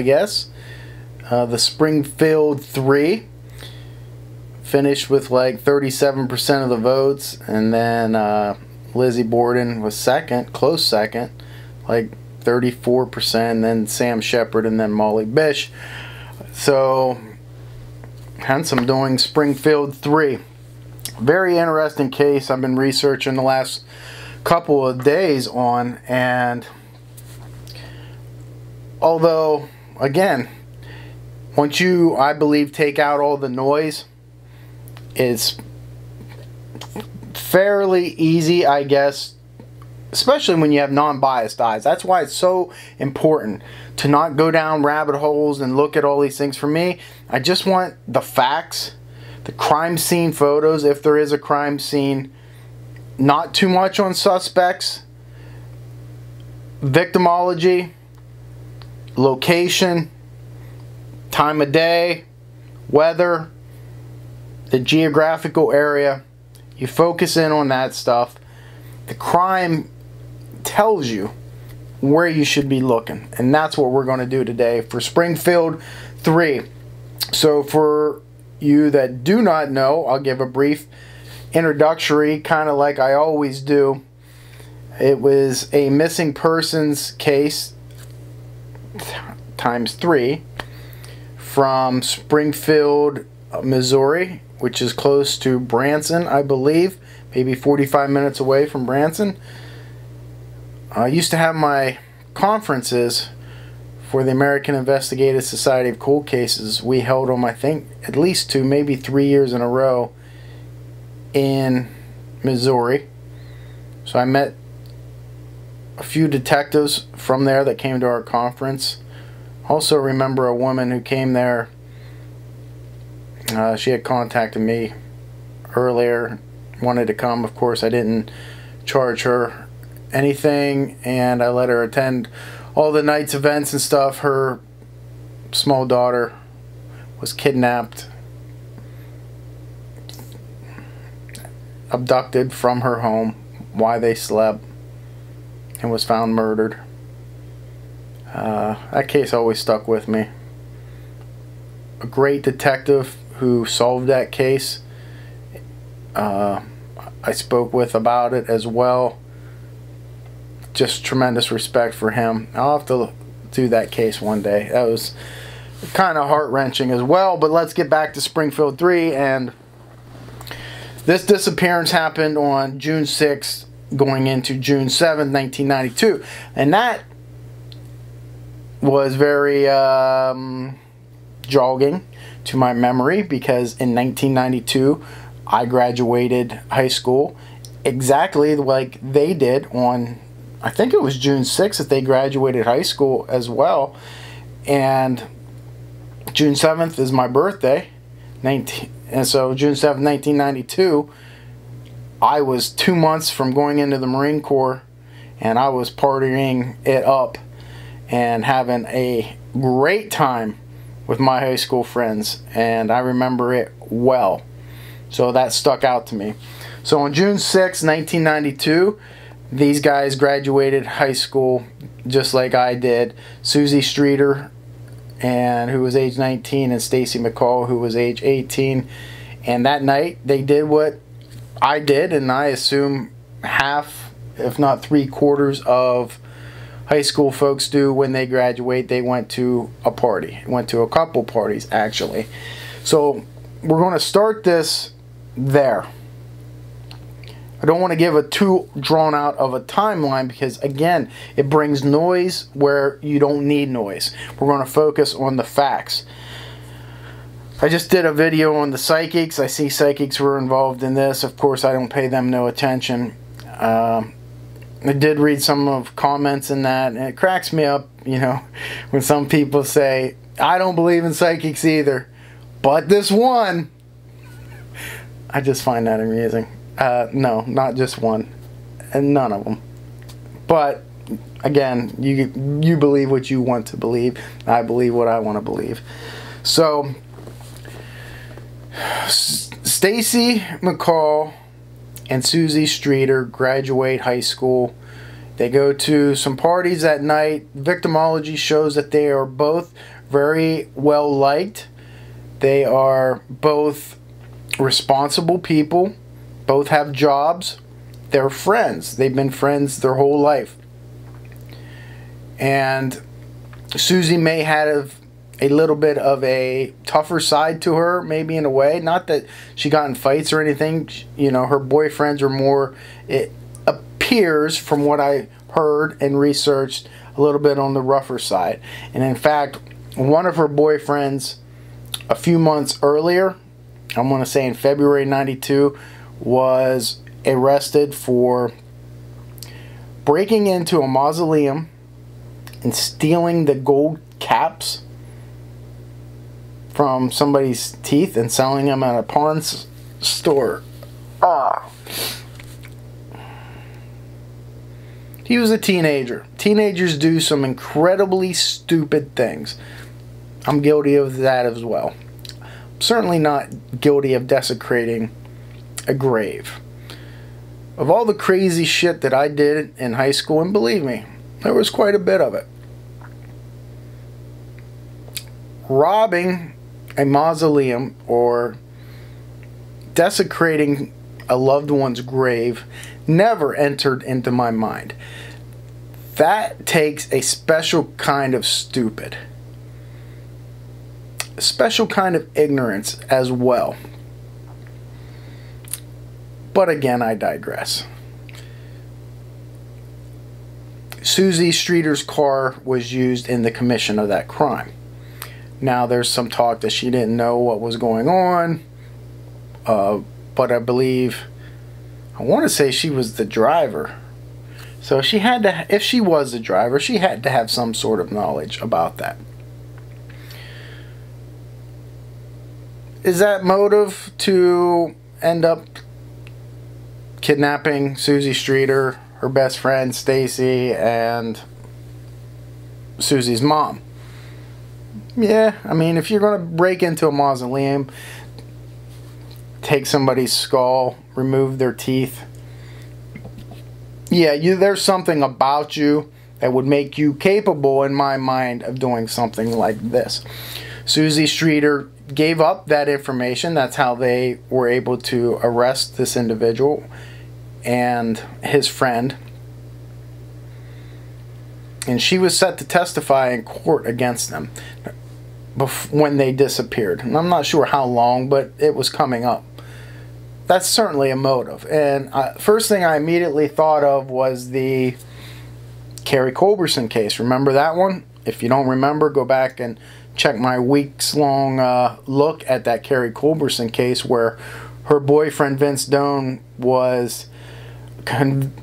I guess. Uh, the Springfield 3 finished with like 37% of the votes, and then uh, Lizzie Borden was second, close second, like 34%, and then Sam Sheppard, and then Molly Bish. So, I'm doing Springfield 3. Very interesting case I've been researching the last couple of days on and although again once you I believe take out all the noise it's fairly easy I guess especially when you have non-biased eyes. That's why it's so important to not go down rabbit holes and look at all these things. For me I just want the facts the crime scene photos if there is a crime scene not too much on suspects, victimology, location, time of day, weather, the geographical area. You focus in on that stuff. The crime tells you where you should be looking. And that's what we're going to do today for Springfield 3. So, for you that do not know, I'll give a brief introductory, kind of like I always do. It was a missing persons case times three from Springfield, Missouri, which is close to Branson, I believe, maybe 45 minutes away from Branson. I used to have my conferences for the American Investigative Society of Cold Cases. We held them, I think, at least two, maybe three years in a row in Missouri. So I met a few detectives from there that came to our conference. Also remember a woman who came there. Uh, she had contacted me earlier, wanted to come. Of course, I didn't charge her anything, and I let her attend all the night's events and stuff. Her small daughter was kidnapped abducted from her home why they slept and was found murdered. Uh, that case always stuck with me. A great detective who solved that case. Uh, I spoke with about it as well. Just tremendous respect for him. I'll have to do that case one day. That was kind of heart wrenching as well. But let's get back to Springfield 3 and this disappearance happened on June 6th, going into June 7th, 1992. And that was very um, jogging to my memory because in 1992, I graduated high school exactly like they did on, I think it was June 6th that they graduated high school as well. And June 7th is my birthday. 19, and so June 7th, 1992, I was two months from going into the Marine Corps and I was partying it up and having a great time with my high school friends. And I remember it well. So that stuck out to me. So on June 6, 1992, these guys graduated high school just like I did. Suzie Streeter and who was age 19 and Stacy McCall who was age 18 and that night they did what I did and I assume half if not three quarters of high school folks do when they graduate. They went to a party, went to a couple parties actually. So we're going to start this there. I don't want to give a too drawn out of a timeline because again, it brings noise where you don't need noise. We're going to focus on the facts. I just did a video on the psychics. I see psychics were involved in this. Of course, I don't pay them no attention. Um, I did read some of comments in that, and it cracks me up, you know, when some people say, I don't believe in psychics either, but this one. I just find that amusing. Uh, no, not just one, and none of them. But again, you you believe what you want to believe. I believe what I want to believe. So, Stacy McCall and Suzie Streeter graduate high school. They go to some parties at night. Victimology shows that they are both very well liked. They are both responsible people, both have jobs, they're friends. They've been friends their whole life. And Suzie may have a little bit of a tougher side to her, maybe in a way. Not that she got in fights or anything. You know, her boyfriends are more, it appears from what I heard and researched, a little bit on the rougher side. And in fact, one of her boyfriends a few months earlier, I'm going to say in February 92, was arrested for breaking into a mausoleum and stealing the gold caps from somebody's teeth and selling them at a pawn store. Ah. He was a teenager. Teenagers do some incredibly stupid things. I'm guilty of that as well. I'm certainly not guilty of desecrating a grave. Of all the crazy shit that I did in high school, and believe me, there was quite a bit of it. Robbing a mausoleum or desecrating a loved one's grave never entered into my mind. That takes a special kind of stupid, a special kind of ignorance as well. But again, I digress. Suzie Streeter's car was used in the commission of that crime. Now, there's some talk that she didn't know what was going on, uh, but I believe, I want to say she was the driver. So she had to, if she was the driver, she had to have some sort of knowledge about that. Is that motive to end up kidnapping Suzie Streeter, her best friend Stacy, and Suzie's mom? Yeah, I mean, if you're going to break into a mausoleum, take somebody's skull, remove their teeth, yeah, you there's something about you that would make you capable, in my mind, of doing something like this. Suzie Streeter gave up that information. That's how they were able to arrest this individual and his friend. And she was set to testify in court against them when they disappeared. And I'm not sure how long, but it was coming up. That's certainly a motive. And uh, first thing I immediately thought of was the Carrie Culberson case. Remember that one? If you don't remember, go back and check my weeks long uh, look at that Carrie Culberson case where her boyfriend Vince Doan was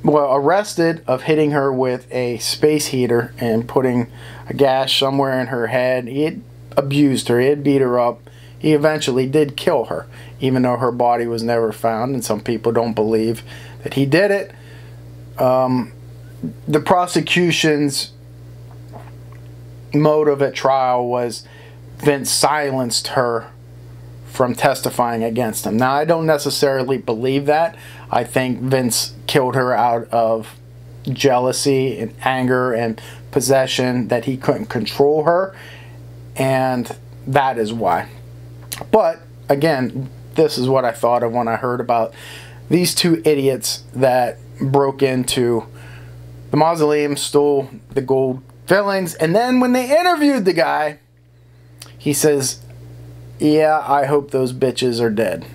well arrested of hitting her with a space heater and putting a gash somewhere in her head. He had abused her. He had beat her up. He eventually did kill her, even though her body was never found, and some people don't believe that he did it. Um, the prosecution's motive at trial was Vince silenced her from testifying against him. Now, I don't necessarily believe that. I think Vince killed her out of jealousy and anger and possession that he couldn't control her and that is why. But again, this is what I thought of when I heard about these two idiots that broke into the mausoleum stole the gold fillings. And then when they interviewed the guy, he says, Yeah, I hope those bitches are dead.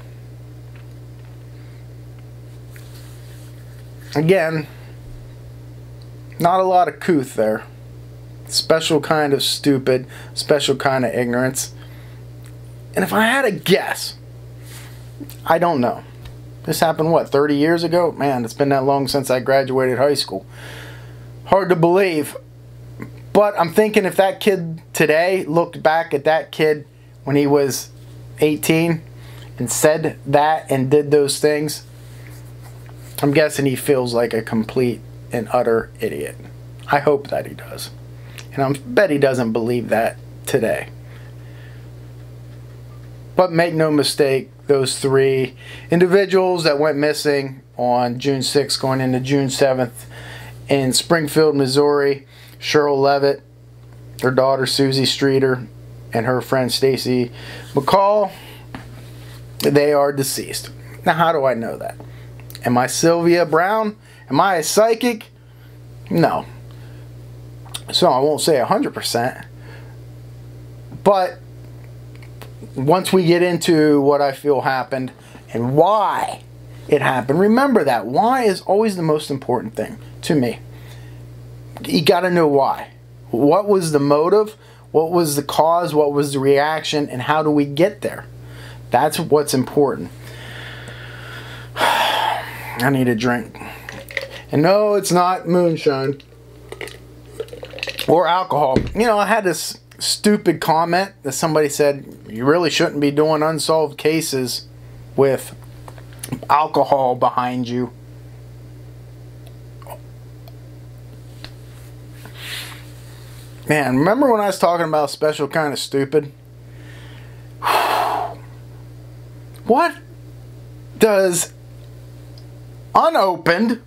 Again, not a lot of couth there. Special kind of stupid, special kind of ignorance. And if I had a guess, I don't know. This happened, what, 30 years ago? Man, it's been that long since I graduated high school. Hard to believe. But I'm thinking if that kid today looked back at that kid when he was 18 and said that and did those things, I'm guessing he feels like a complete and utter idiot. I hope that he does. And I bet he doesn't believe that today. But make no mistake, those three individuals that went missing on June 6th, going into June 7th in Springfield, Missouri, Sherrill Levitt, her daughter Suzie Streeter, and her friend Stacy McCall, they are deceased. Now, how do I know that? Am I Sylvia Browne? Am I a psychic? No. So I won't say 100%. But once we get into what I feel happened and why it happened, remember that. Why is always the most important thing to me. You got to know why. What was the motive? What was the cause? What was the reaction? And how do we get there? That's what's important. I need a drink. And no, it's not moonshine or alcohol. You know, I had this stupid comment that somebody said you really shouldn't be doing unsolved cases with alcohol behind you. Man, remember when I was talking about special kind of stupid? What does unopened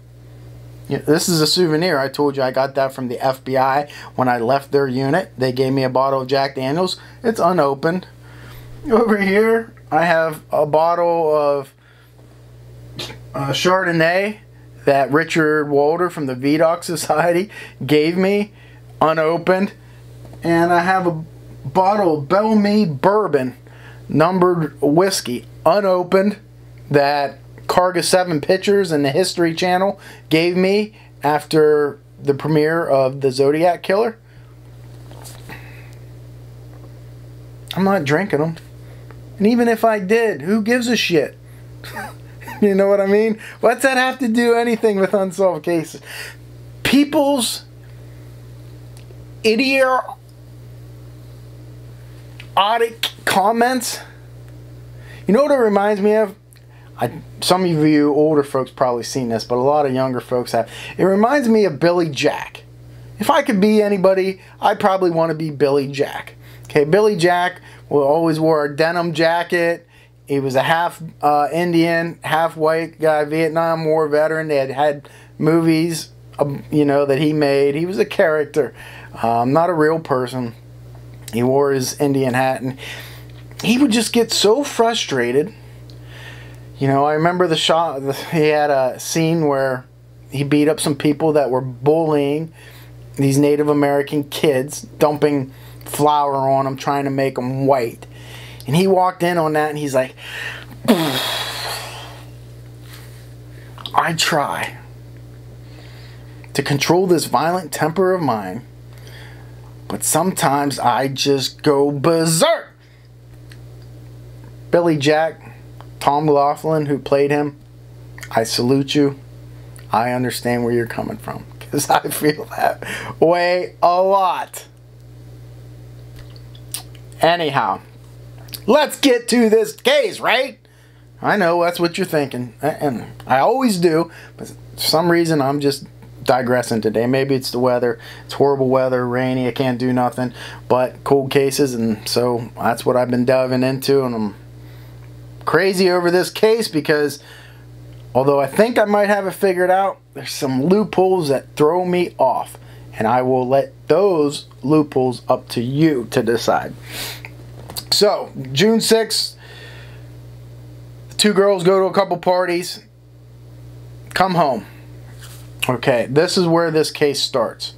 yeah, this is a souvenir. I told you I got that from the FBI when I left their unit. They gave me a bottle of Jack Daniels. It's unopened. Over here, I have a bottle of uh, Chardonnay that Richard Walter from the Vidocq Society gave me, unopened. And I have a bottle of Belle Meade Bourbon, numbered whiskey, unopened, that Karga 7 Pictures and the History Channel gave me after the premiere of The Zodiac Killer. I'm not drinking them. And even if I did, who gives a shit? you know what I mean? What's that have to do anything with unsolved cases? People's idiotic comments. You know what it reminds me of? I, some of you older folks probably seen this, but a lot of younger folks have. It reminds me of Billy Jack. If I could be anybody, I'd probably want to be Billy Jack. Okay, Billy Jack will always wore a denim jacket. He was a half uh, Indian, half white guy, Vietnam War veteran. They had had movies, um, you know, that he made. He was a character, um, not a real person. He wore his Indian hat, and he would just get so frustrated you know, I remember the shot. He had a scene where he beat up some people that were bullying these Native American kids, dumping flour on them, trying to make them white. And he walked in on that, and he's like, "I try to control this violent temper of mine, but sometimes I just go berserk." Billy Jack Tom Laughlin, who played him, I salute you. I understand where you're coming from because I feel that way a lot. Anyhow, let's get to this case, right? I know that's what you're thinking, and I always do, but for some reason I'm just digressing today. Maybe it's the weather. It's horrible weather, rainy, I can't do nothing but cold cases, and so that's what I've been diving into, and I'm crazy over this case because although I think I might have it figured out, there's some loopholes that throw me off. And I will let those loopholes up to you to decide. So, June 6th, two girls go to a couple parties, come home. Okay, this is where this case starts.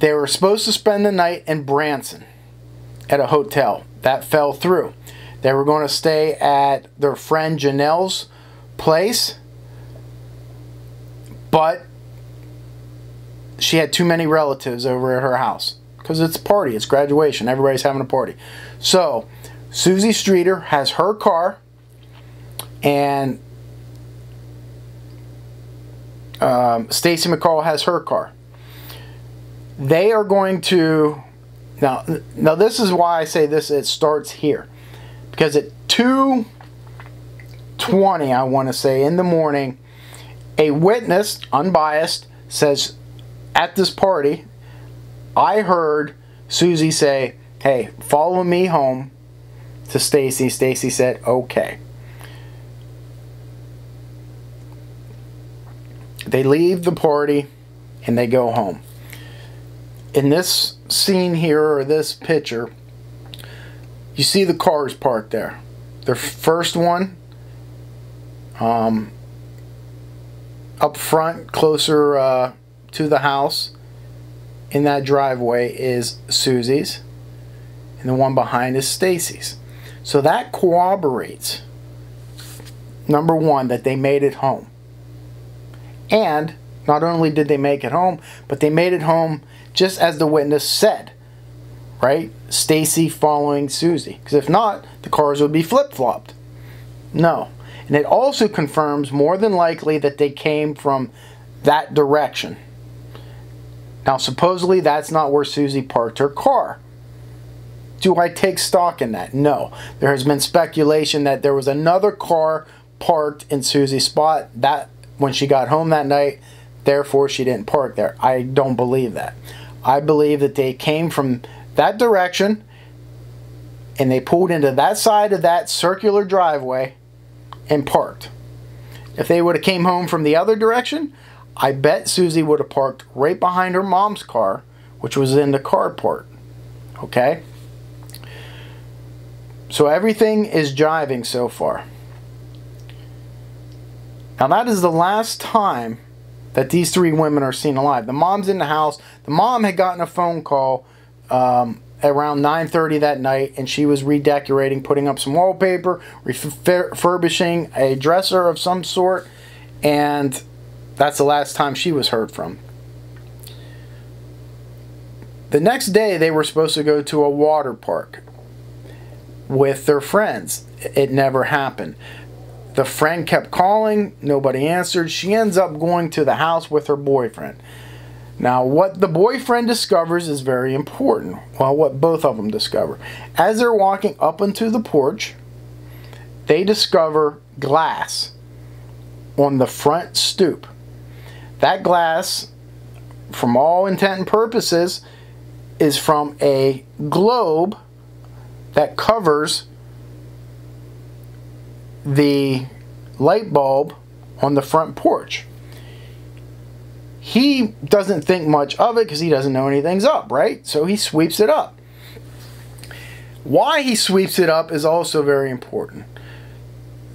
They were supposed to spend the night in Branson at a hotel. That fell through. They were going to stay at their friend Janelle's place, but she had too many relatives over at her house because it's a party, it's graduation, everybody's having a party. So, Suzie Streeter has her car and um, Stacy McCall has her car. They are going to now. Now this is why I say this. It starts here because at two twenty, I want to say in the morning, a witness, unbiased, says at this party, I heard Suzie say, "Hey, follow me home." To Stacy. Stacy said, "Okay." They leave the party and they go home. In this scene here, or this picture, you see the cars parked there. The first one, um, up front, closer uh, to the house, in that driveway is Suzie's, and the one behind is Stacy's. So that corroborates, number one, that they made it home. And not only did they make it home, but they made it home just as the witness said. Right? Stacy following Suzie. Because if not, the cars would be flip flopped. No. And it also confirms more than likely that they came from that direction. Now, supposedly that's not where Suzie parked her car. Do I take stock in that? No. There has been speculation that there was another car parked in Suzie's spot. That when she got home that night, therefore she didn't park there. I don't believe that. I believe that they came from that direction and they pulled into that side of that circular driveway and parked. If they would have came home from the other direction, I bet Suzie would have parked right behind her mom's car, which was in the carport. Okay? So everything is jiving so far. Now that is the last time that these three women are seen alive. The mom's in the house. The mom had gotten a phone call um, around 9.30 that night and she was redecorating, putting up some wallpaper, refurbishing a dresser of some sort and that's the last time she was heard from. The next day they were supposed to go to a water park with their friends. It never happened. The friend kept calling, nobody answered. She ends up going to the house with her boyfriend. Now, what the boyfriend discovers is very important. Well, what both of them discover. As they're walking up into the porch, they discover glass on the front stoop. That glass, from all intent and purposes, is from a globe that covers the light bulb on the front porch. He doesn't think much of it because he doesn't know anything's up, right? So he sweeps it up. Why he sweeps it up is also very important.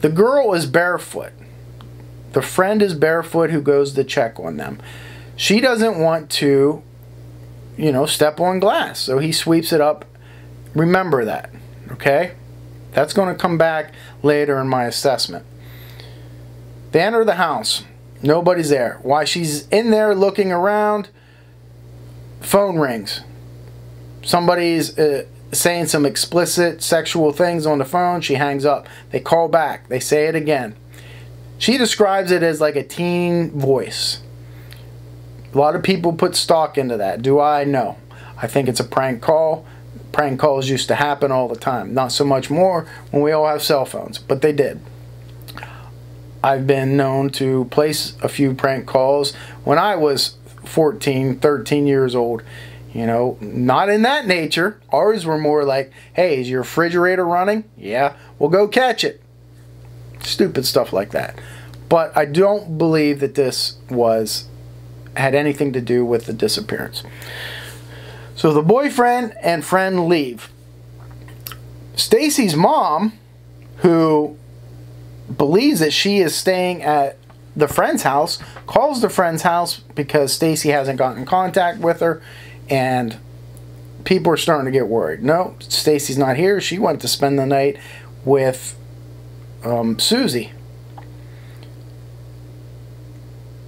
The girl is barefoot. The friend is barefoot who goes to check on them. She doesn't want to, you know, step on glass. So he sweeps it up. Remember that, okay? That's going to come back later in my assessment. They enter the house. Nobody's there. While she's in there looking around, phone rings. Somebody's uh, saying some explicit sexual things on the phone. She hangs up. They call back. They say it again. She describes it as like a teen voice. A lot of people put stock into that. Do I? know? I think it's a prank call prank calls used to happen all the time. Not so much more when we all have cell phones, but they did. I've been known to place a few prank calls when I was 14, 13 years old. You know, not in that nature. Ours were more like, hey, is your refrigerator running? Yeah, we'll go catch it. Stupid stuff like that. But I don't believe that this was had anything to do with the disappearance. So the boyfriend and friend leave. Stacy's mom, who believes that she is staying at the friend's house, calls the friend's house because Stacy hasn't gotten in contact with her, and people are starting to get worried. No, Stacy's not here. She went to spend the night with um, Suzie.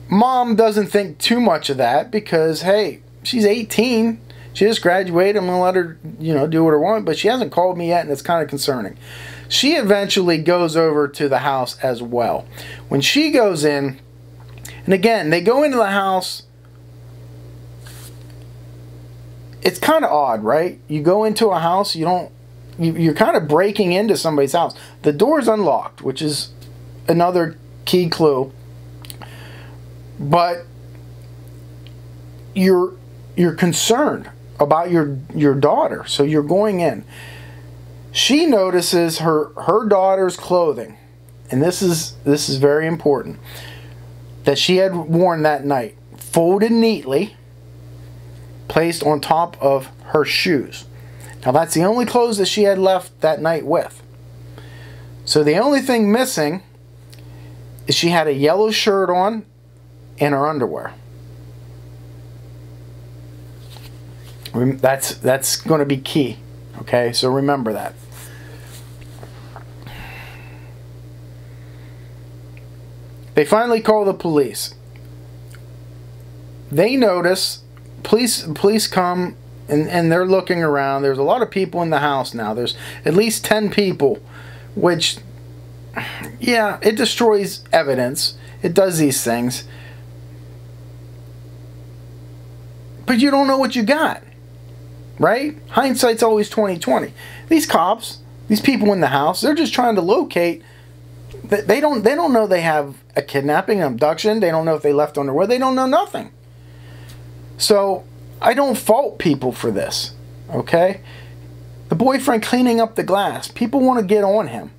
Mom doesn't think too much of that because, hey, she's 18. She just graduated. I'm going to let her, you know, do what her wants, but she hasn't called me yet, and it's kind of concerning. She eventually goes over to the house as well. When she goes in, and again, they go into the house. It's kind of odd, right? You go into a house, you don't, you, you're kind of breaking into somebody's house. The door's unlocked, which is another key clue. But you're you're concerned about your your daughter, so you're going in she notices her her daughter's clothing and this is this is very important that she had worn that night folded neatly placed on top of her shoes. Now that's the only clothes that she had left that night with. So the only thing missing is she had a yellow shirt on and her underwear. That's that's going to be key okay? So remember that They finally call the police. They notice police police come and, and they're looking around. There's a lot of people in the house now. There's at least 10 people, which, yeah, it destroys evidence. It does these things. But you don't know what you got, right? Hindsight's always 2020. These cops, these people in the house, they're just trying to locate they don't they don't know they have a kidnapping, abduction. They don't know if they left underwear. They don't know nothing. So I don't fault people for this. Okay? The boyfriend cleaning up the glass. People want to get on him,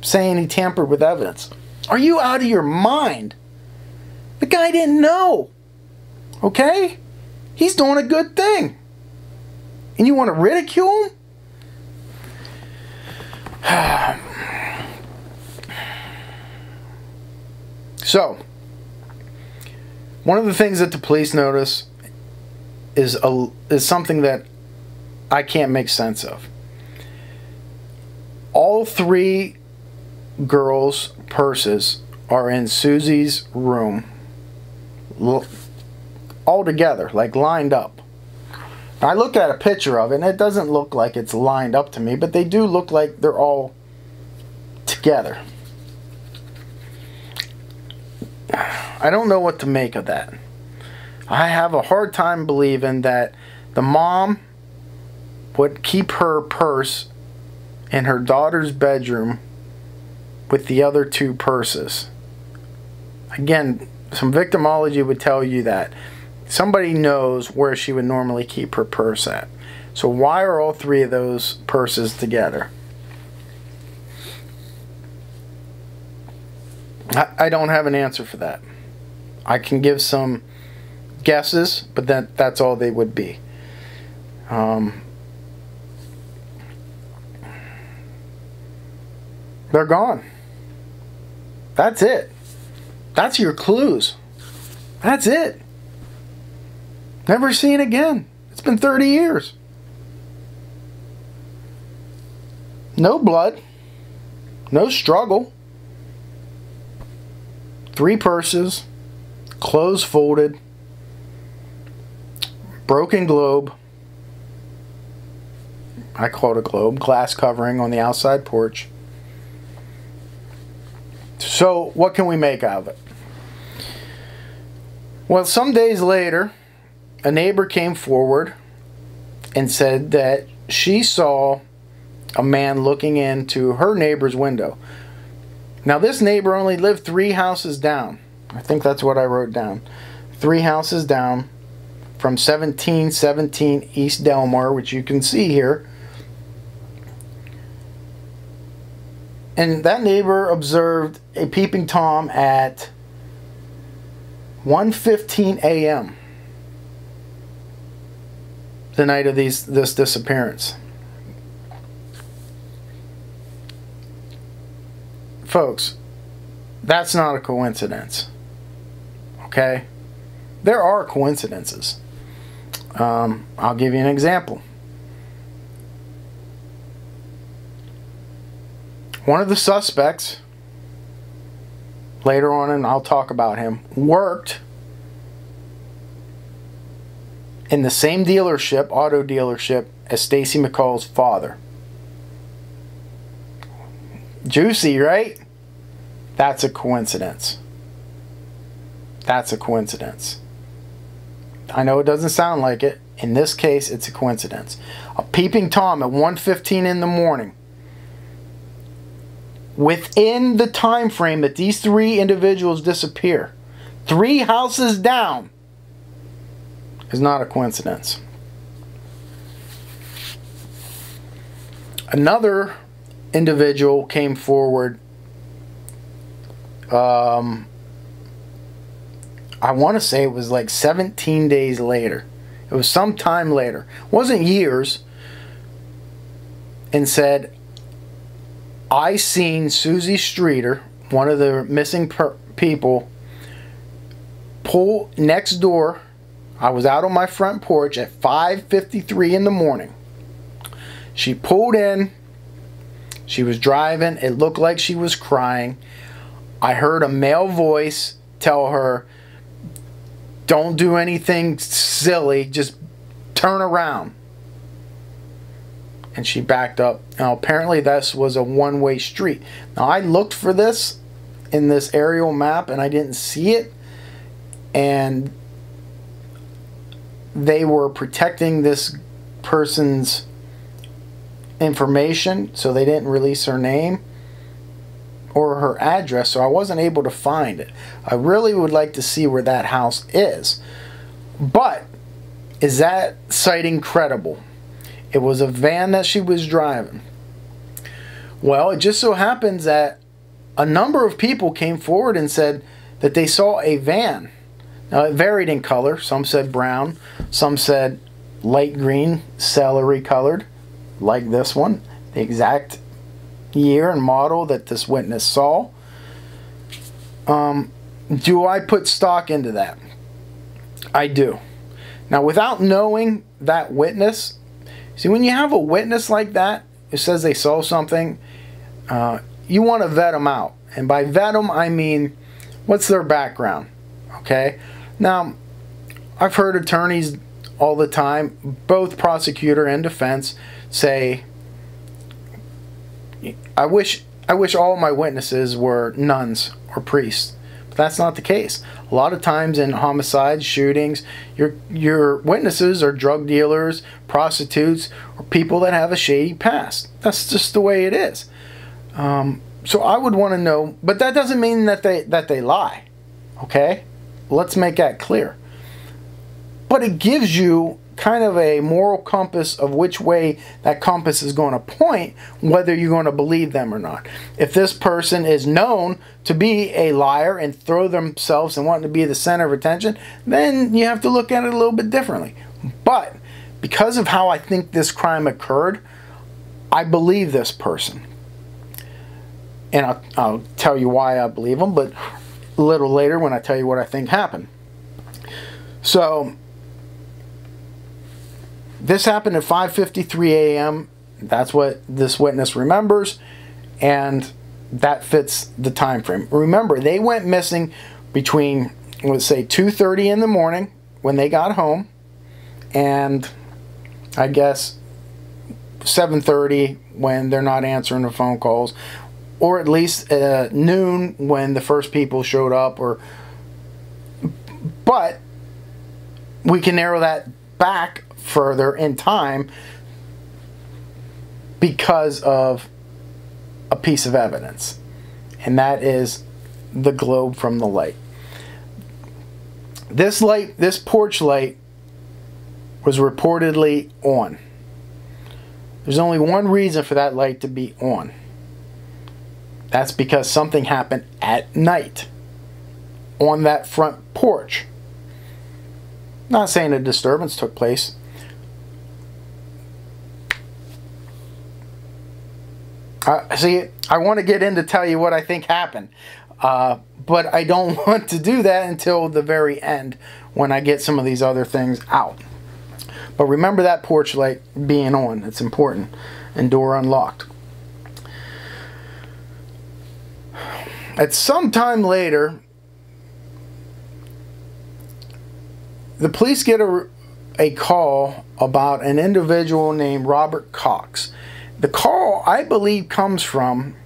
saying he tampered with evidence. Are you out of your mind? The guy didn't know. Okay? He's doing a good thing. And you want to ridicule him? So, one of the things that the police notice is a, is something that I can't make sense of. All three girls' purses are in Suzie's room, all together, like lined up. I look at a picture of it, and it doesn't look like it's lined up to me, but they do look like they're all together. I don't know what to make of that. I have a hard time believing that the mom would keep her purse in her daughter's bedroom with the other two purses. Again, some victimology would tell you that. Somebody knows where she would normally keep her purse at. So why are all three of those purses together? I, don't have an answer for that. I can give some guesses, but that that's all they would be. Um, they're gone. That's it. That's your clues. That's it. Never seen again. It's been 30 years. No blood. No struggle three purses, clothes folded, broken globe. I call it a globe, glass covering on the outside porch. So, what can we make out of it? Well, some days later, a neighbor came forward and said that she saw a man looking into her neighbor's window. Now, this neighbor only lived three houses down. I think that's what I wrote down. Three houses down from 1717 East Delmar, which you can see here. And that neighbor observed a peeping Tom at 1.15 a.m. the night of these this disappearance. Folks, that's not a coincidence. Okay? There are coincidences. Um, I'll give you an example. One of the suspects, later on, and I'll talk about him, worked in the same dealership, auto dealership, as Stacy McCall's father. Juicy, right? That's a coincidence. That's a coincidence. I know it doesn't sound like it. In this case, it's a coincidence. A peeping Tom at 1:15 in the morning. Within the time frame that these three individuals disappear, three houses down is not a coincidence. Another individual came forward um, I want to say it was like 17 days later. It was some time later. It wasn't years. And said, I seen Suzie Streeter, one of the missing people, pull next door. I was out on my front porch at 5:53 in the morning. She pulled in. She was driving. It looked like she was crying. I heard a male voice tell her, don't do anything silly, just turn around. And she backed up. Now, apparently, this was a one way street. Now, I looked for this in this aerial map and I didn't see it. And they were protecting this person's information, so they didn't release her name or her address, so I wasn't able to find it. I really would like to see where that house is. But is that sighting credible? It was a van that she was driving. Well, it just so happens that a number of people came forward and said that they saw a van. Now, it varied in color. Some said brown, some said light green, celery colored, like this one. The exact year and model that this witness saw. Um, do I put stock into that? I do. Now, without knowing that witness, see, when you have a witness like that who says they saw something, uh, you want to vet them out. And by vet them, I mean, what's their background? Okay? Now, I've heard attorneys all the time, both prosecutor and defense, say, I wish I wish all my witnesses were nuns or priests. But that's not the case. A lot of times in homicides, shootings, your your witnesses are drug dealers, prostitutes, or people that have a shady past. That's just the way it is. Um, so I would want to know, but that doesn't mean that they that they lie. Okay, let's make that clear. But it gives you kind of a moral compass of which way that compass is going to point, whether you're going to believe them or not. If this person is known to be a liar and throw themselves and wanting to be the center of attention, then you have to look at it a little bit differently. But because of how I think this crime occurred, I believe this person. And I'll, I'll tell you why I believe them, but a little later when I tell you what I think happened. So, this happened at 5:53 a.m. That's what this witness remembers, and that fits the time frame. Remember, they went missing between let's say 2:30 in the morning when they got home, and I guess 7:30 when they're not answering the phone calls, or at least uh, noon when the first people showed up. Or, but we can narrow that back further in time because of a piece of evidence, and that is the globe from the light. This light, this porch light, was reportedly on. There's only one reason for that light to be on. That's because something happened at night on that front porch. Not saying a disturbance took place, Uh, see, I want to get in to tell you what I think happened. Uh, but I don't want to do that until the very end when I get some of these other things out. But remember that porch light being on. It's important. And door unlocked. At some time later, the police get a, a call about an individual named Robert Cox. The call, I believe, comes from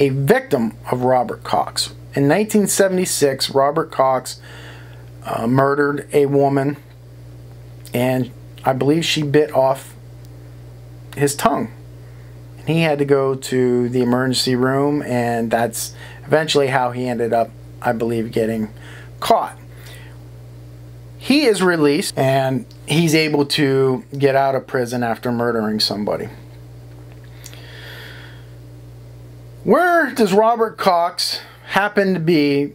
a victim of Robert Cox. In 1976, Robert Cox uh, murdered a woman, and I believe she bit off his tongue. And he had to go to the emergency room, and that's eventually how he ended up, I believe, getting caught. He is released, and he's able to get out of prison after murdering somebody. Where does Robert Cox happen to be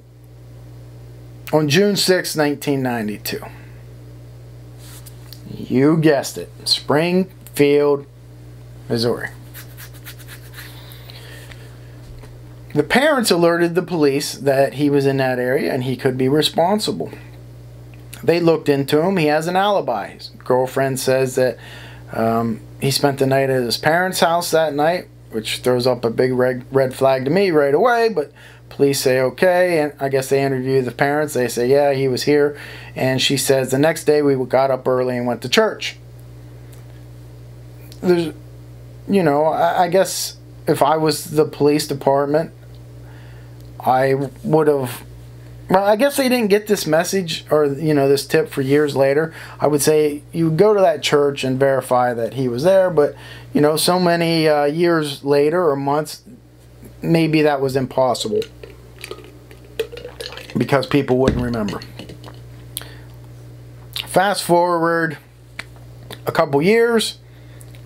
on June 6, 1992? You guessed it, Springfield, Missouri. The parents alerted the police that he was in that area and he could be responsible. They looked into him. He has an alibi. His girlfriend says that um, he spent the night at his parents' house that night which throws up a big red, red flag to me right away, but police say okay, and I guess they interview the parents. They say, yeah, he was here. And she says, the next day we got up early and went to church. There's, you know, I, I guess if I was the police department, I would have well, I guess they didn't get this message or you know this tip for years later. I would say you go to that church and verify that he was there, but you know so many uh, years later or months, maybe that was impossible because people wouldn't remember. Fast forward a couple years,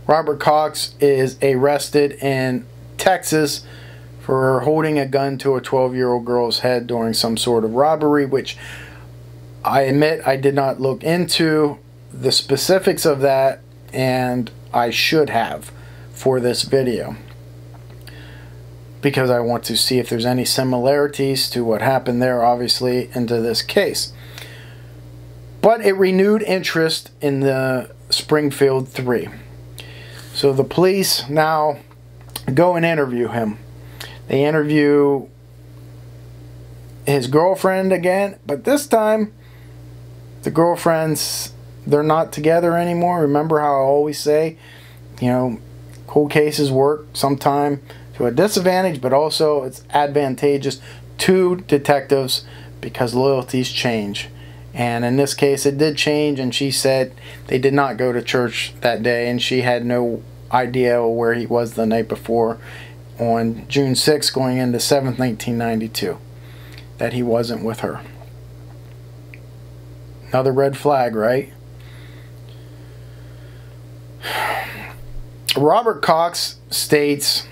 Robert Cox is arrested in Texas for holding a gun to a 12 year old girl's head during some sort of robbery, which I admit I did not look into the specifics of that, and I should have for this video because I want to see if there's any similarities to what happened there, obviously, into this case. But it renewed interest in the Springfield 3. So the police now go and interview him. They interview his girlfriend again, but this time the girlfriends they're not together anymore. Remember how I always say, you know, cold cases work sometime to a disadvantage, but also it's advantageous to detectives because loyalties change. And in this case, it did change, and she said they did not go to church that day, and she had no idea where he was the night before on June 6, going into 7th, 1992, that he wasn't with her. Another red flag, right? Robert Cox states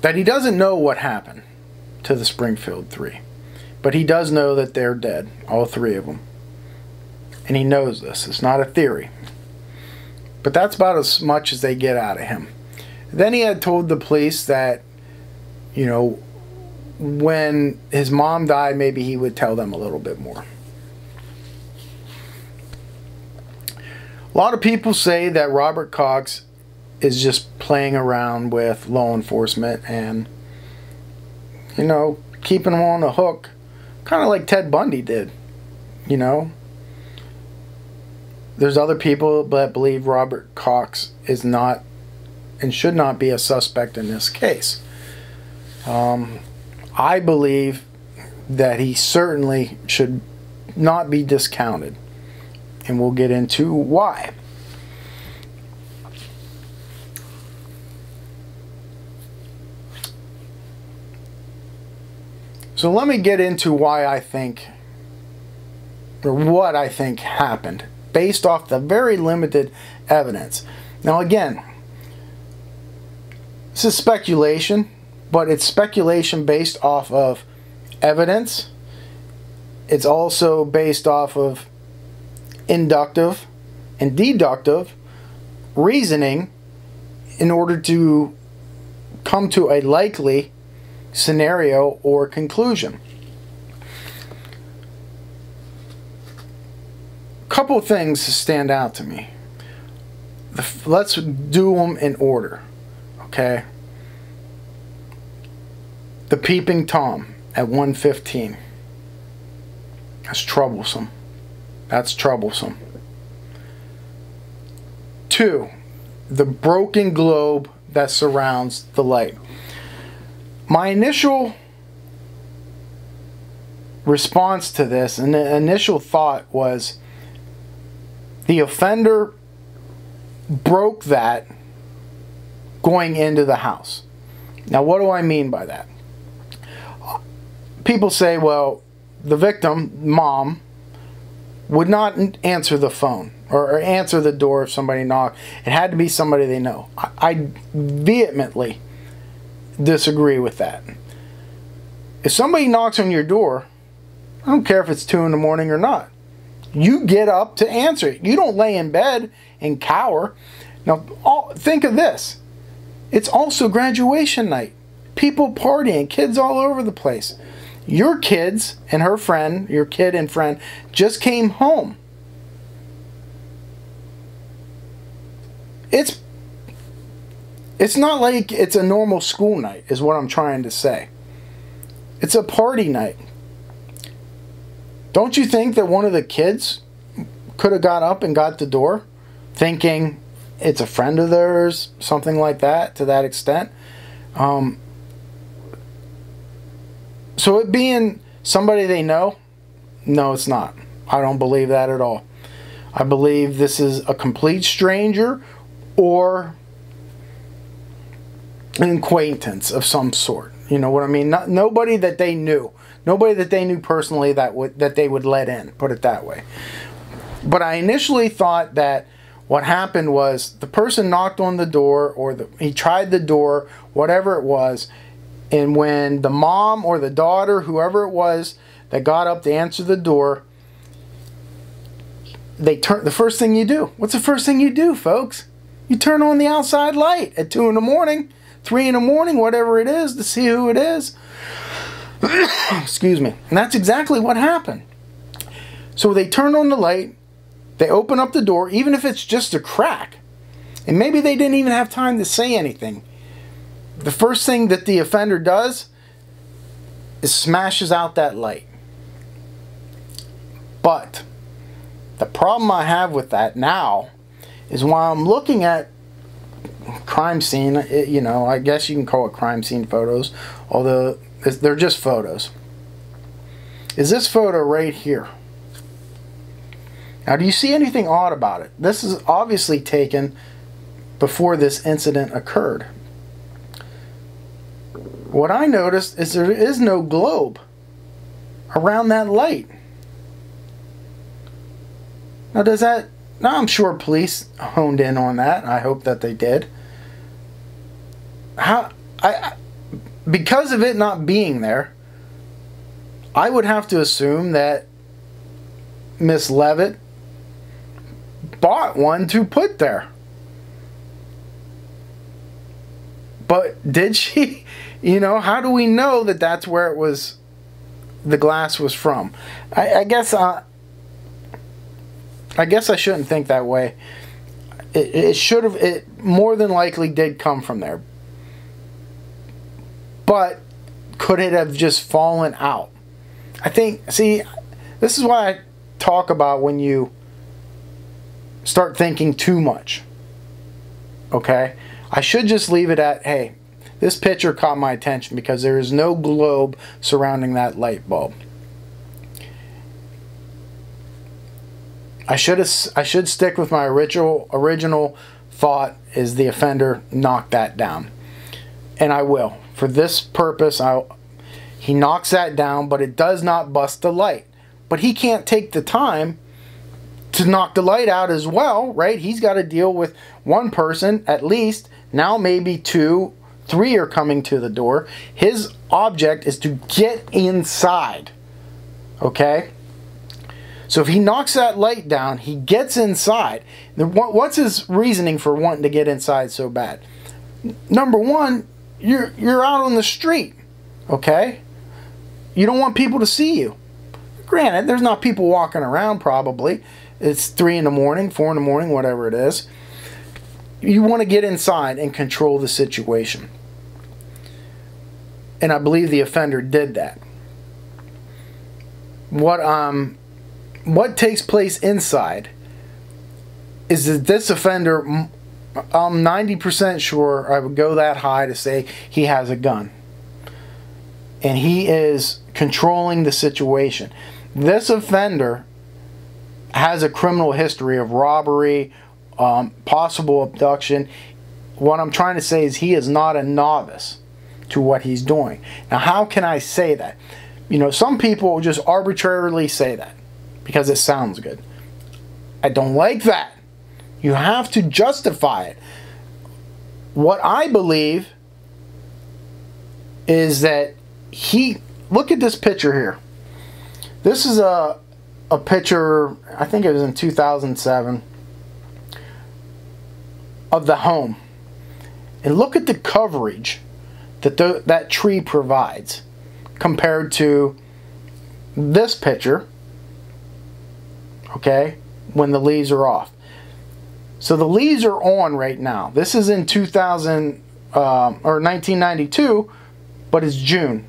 that he doesn't know what happened to the Springfield Three, but he does know that they're dead, all three of them. And he knows this. It's not a theory. But that's about as much as they get out of him. Then he had told the police that, you know, when his mom died, maybe he would tell them a little bit more. A lot of people say that Robert Cox is just playing around with law enforcement and, you know, keeping them on the hook, kind of like Ted Bundy did, you know. There's other people that believe Robert Cox is not and should not be a suspect in this case. Um, I believe that he certainly should not be discounted. And we'll get into why. So let me get into why I think, or what I think happened based off the very limited evidence. Now, again, this is speculation, but it's speculation based off of evidence. It's also based off of inductive and deductive reasoning in order to come to a likely scenario or conclusion. Couple things stand out to me. The, let's do them in order, okay? The Peeping Tom at 115. That's troublesome. That's troublesome. Two, the broken globe that surrounds the light. My initial response to this and the initial thought was the offender broke that going into the house. Now, what do I mean by that? People say, well, the victim, mom, would not answer the phone or, answer the door if somebody knocked. It had to be somebody they know. I, I vehemently disagree with that. If somebody knocks on your door, I don't care if it's 2 in the morning or not. You get up to answer it. You don't lay in bed and cower. Now, all, think of this. It's also graduation night. People partying, kids all over the place. Your kids and her friend, your kid and friend, just came home. It's it's not like it's a normal school night is what I'm trying to say. It's a party night. Don't you think that one of the kids could have got up and got the door thinking it's a friend of theirs, something like that, to that extent? Um, so it being somebody they know, no, it's not. I don't believe that at all. I believe this is a complete stranger or an acquaintance of some sort. You know what I mean? Not, nobody that they knew. Nobody that they knew personally that would that they would let in, put it that way. But I initially thought that what happened was the person knocked on the door or the, he tried the door, whatever it was, and when the mom or the daughter, whoever it was that got up to answer the door, they turn the first thing you do. What's the first thing you do, folks? You turn on the outside light at two in the morning, three in the morning, whatever it is, to see who it is. Excuse me. And that's exactly what happened. So they turn on the light, they open up the door, even if it's just a crack. And maybe they didn't even have time to say anything the first thing that the offender does is smashes out that light. But the problem I have with that now is while I'm looking at crime scene, it, you know, I guess you can call it crime scene photos, although they're just photos. Is this photo right here? Now, do you see anything odd about it? This is obviously taken before this incident occurred. What I noticed is there is no globe around that light. Now does that, now I'm sure police honed in on that. I hope that they did. How, I, because of it not being there, I would have to assume that Miss Levitt bought one to put there. But did she? You know, how do we know that that's where it was, the glass was from? I, I guess, uh, I guess I shouldn't think that way. It, it should have, it more than likely did come from there. But could it have just fallen out? I think, see, this is why I talk about when you start thinking too much. Okay? I should just leave it at, hey, this picture caught my attention because there is no globe surrounding that light bulb. I should I should stick with my original original thought is the offender knocked that down. And I will. For this purpose, I he knocks that down, but it does not bust the light. But he can't take the time to knock the light out as well, right? He's got to deal with one person at least, now maybe two three are coming to the door. His object is to get inside. Okay? So if he knocks that light down, he gets inside. What's his reasoning for wanting to get inside so bad? number one, you're you're out on the street, okay? You don't want people to see you. Granted, there's not people walking around probably. It's three in the morning, four in the morning, whatever it is. You want to get inside and control the situation. And I believe the offender did that. What um what takes place inside is that this offender I'm 90% sure I would go that high to say he has a gun. And he is controlling the situation. This offender has a criminal history of robbery, um, possible abduction. What I'm trying to say is he is not a novice to what he's doing. Now, how can I say that? You know, some people just arbitrarily say that because it sounds good. I don't like that. You have to justify it. What I believe is that he look at this picture here. This is a a picture, I think it was in 2007 of the home. And look at the coverage that the, that tree provides compared to this picture, okay, when the leaves are off. So the leaves are on right now. This is in 2000 uh, or 1992, but it's June.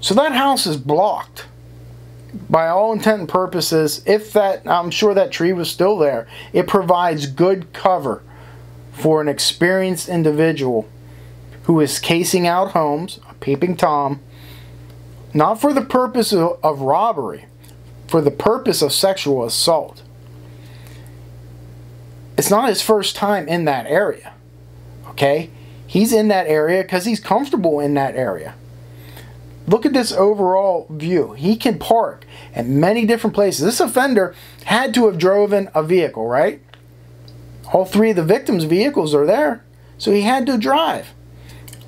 So that house is blocked. By all intent and purposes, if that, I'm sure that tree was still there, it provides good cover for an experienced individual who is casing out homes, a peeping Tom, not for the purpose of, of robbery, for the purpose of sexual assault. It's not his first time in that area. Okay? He's in that area because he's comfortable in that area. Look at this overall view. He can park at many different places. This offender had to have driven a vehicle, right? All three of the victims' vehicles are there. So he had to drive.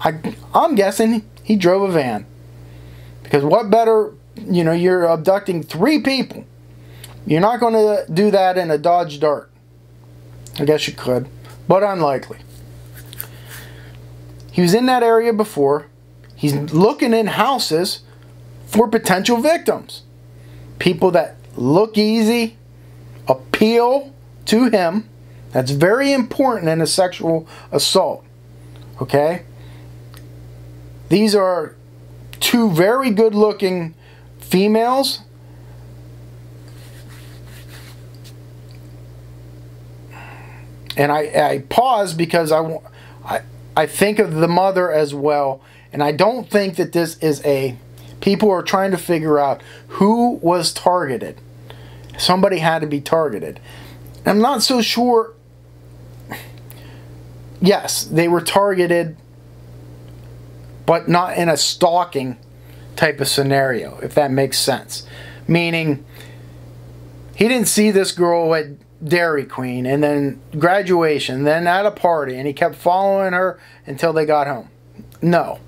I, I'm guessing he drove a van. Because what better, you know, you're abducting three people. You're not going to do that in a Dodge Dart. I guess you could, but unlikely. He was in that area before. He's looking in houses for potential victims. People that look easy, appeal to him. That's very important in a sexual assault. Okay? These are two very good looking females. And I, I pause because I, I, I think of the mother as well. And I don't think that this is a. People are trying to figure out who was targeted. Somebody had to be targeted. I'm not so sure. Yes, they were targeted, but not in a stalking type of scenario, if that makes sense. Meaning, he didn't see this girl at Dairy Queen and then graduation, then at a party, and he kept following her until they got home. No.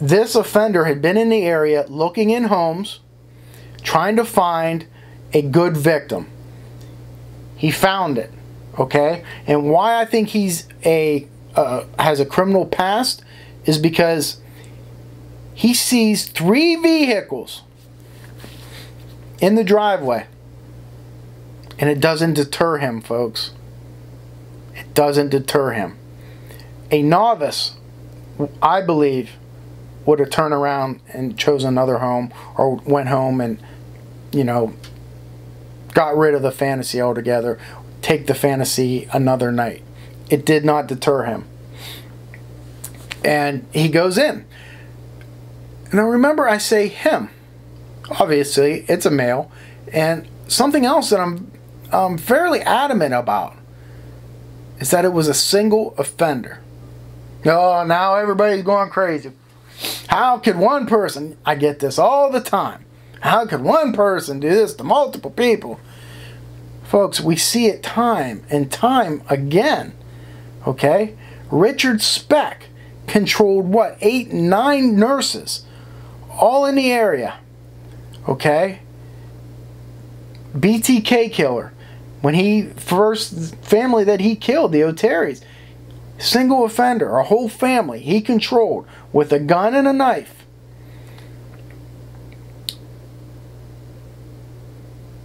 This offender had been in the area looking in homes, trying to find a good victim. He found it, okay? And why I think he's a uh, has a criminal past is because he sees three vehicles in the driveway and it doesn't deter him, folks. It doesn't deter him. A novice, I believe, would have turned around and chose another home or went home and, you know, got rid of the fantasy altogether, take the fantasy another night. It did not deter him. And he goes in. Now remember, I say him. Obviously, it's a male. And something else that I'm um, fairly adamant about is that it was a single offender. Oh, now everybody's going crazy. How could one person, I get this all the time, how could one person do this to multiple people? Folks, we see it time and time again. Okay? Richard Speck controlled what? Eight, nine nurses, all in the area. Okay? BTK killer when he first family that he killed, the Oteros. Single offender, a whole family he controlled with a gun and a knife.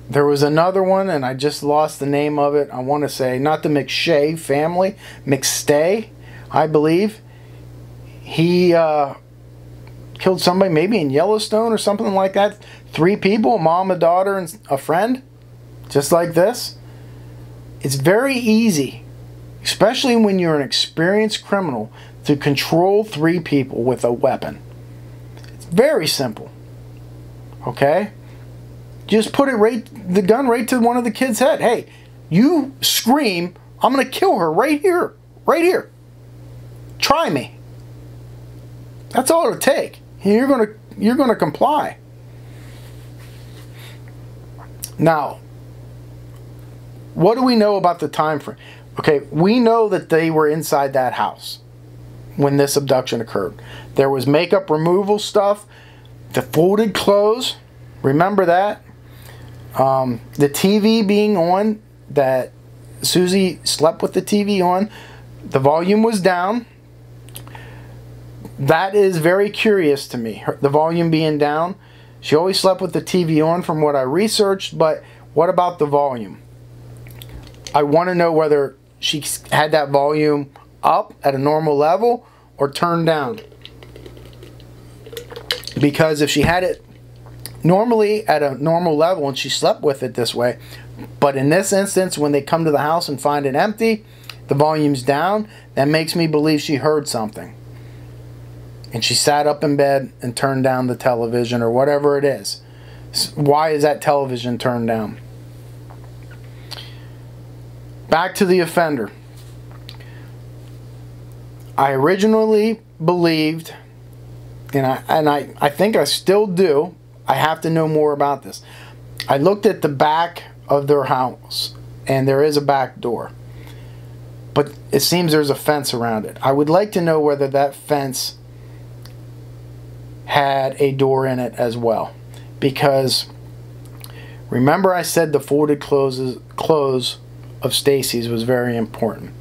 There was another one, and I just lost the name of it. I want to say, not the McShay family, McStay, I believe. He uh, killed somebody maybe in Yellowstone or something like that. Three people, a mom, a daughter, and a friend. Just like this. It's very easy, especially when you're an experienced criminal, to control three people with a weapon. It's very simple. Okay? Just put it right the gun right to one of the kids' head. Hey, you scream, I'm gonna kill her right here. Right here. Try me. That's all it'll take. You're gonna you're gonna comply. Now, what do we know about the time frame? Okay, we know that they were inside that house when this abduction occurred. There was makeup removal stuff, the folded clothes. Remember that? Um, the TV being on, that Suzie slept with the TV on. The volume was down. That is very curious to me. The volume being down. She always slept with the TV on from what I researched, but what about the volume? I want to know whether she had that volume up at a normal level or turned down. Because if she had it normally at a normal level and she slept with it this way, but in this instance, when they come to the house and find it empty, the volume's down, that makes me believe she heard something. And she sat up in bed and turned down the television or whatever it is. Why is that television turned down? Back to the offender. I originally believed, and I and I, I think I still do. I have to know more about this. I looked at the back of their house, and there is a back door. But it seems there's a fence around it. I would like to know whether that fence had a door in it as well. Because remember I said the folded closes, clothes of Stacy's was very important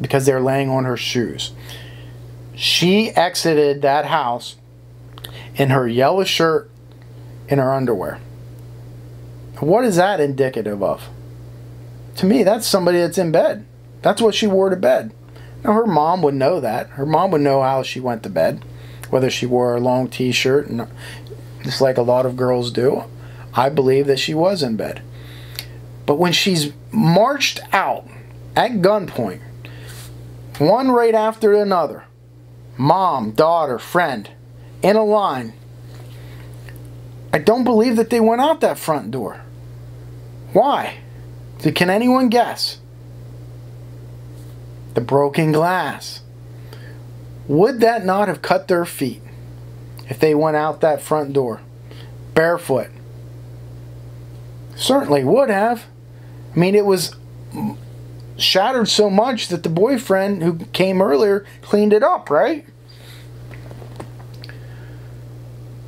because they're laying on her shoes. She exited that house in her yellow shirt and her underwear. What is that indicative of? To me, that's somebody that's in bed. That's what she wore to bed. Now, her mom would know that. Her mom would know how she went to bed, whether she wore a long t shirt, and just like a lot of girls do. I believe that she was in bed. But when she's marched out at gunpoint, one right after another, mom, daughter, friend, in a line, I don't believe that they went out that front door. Why? Can anyone guess? The broken glass. Would that not have cut their feet if they went out that front door barefoot? Certainly would have. I mean, it was shattered so much that the boyfriend who came earlier cleaned it up, right?